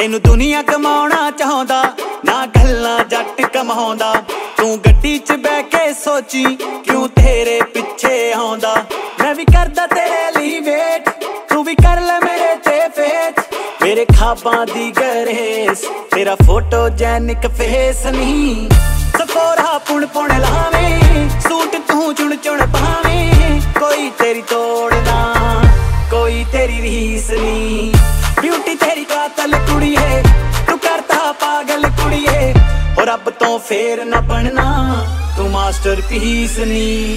ਤੈਨੂੰ ਦੁਨੀਆ ਕਮਾਉਣਾ ਚਾਹੁੰਦਾ, ਨਾ ਗੱਲਾਂ ਜੱਟ ਕਮਾਉਂਦਾ। ਤੂੰ ਗੱਡੀ 'ਚ ਬਹਿ ਕੇ ਸੋਚੀ, ਕਿਉਂ ਤੇਰੇ ਪਿੱਛੇ ਆਉਂਦਾ? ਮੈਂ ਵੀ ਕਰਦਾ ਤੇਰੇ ਲਈ ਵੇਟ ਤੂੰ ਵੀ ਕਰ ਲੈ ਮੇਰੇ ਤੇ ਫੇਟ ਮੇਰੇ ਖਾਬਾਂ ਦੀ ਗਰੇਸ, ਤੇਰਾ ਫੋਟੋ ਜੈਨਿਕ ਫੇਸ ਨਹੀਂ। ਸਫੋਰਾ ਪੁਣ ਪੁਣ ਲਾਵੇਂ, ਸੂਟ ਤੂੰ ਚੁਣ ਚੁਣ ਪਾਵੇਂ। ਕੋਈ ਤੇਰੀ ਤੋੜ ਕੋਈ ਤੇਰੀ ਰੀਸ ਨਹੀਂ ਬਿਊਟੀ ਤੇਰੀ ਕਾਤਲ ਕੁੜੀਏ, ਤੂੰ ਕਰਤਾ ਪਾਗਲ ਕੁੜੀਏ। ਹੋ ਰੱਬ ਤੋਂ ਫੇਰ ਨਾ ਬਣਨਾ, ਤੂੰ ਮਾਸਟਰਪੀਸ ਨਹੀਂ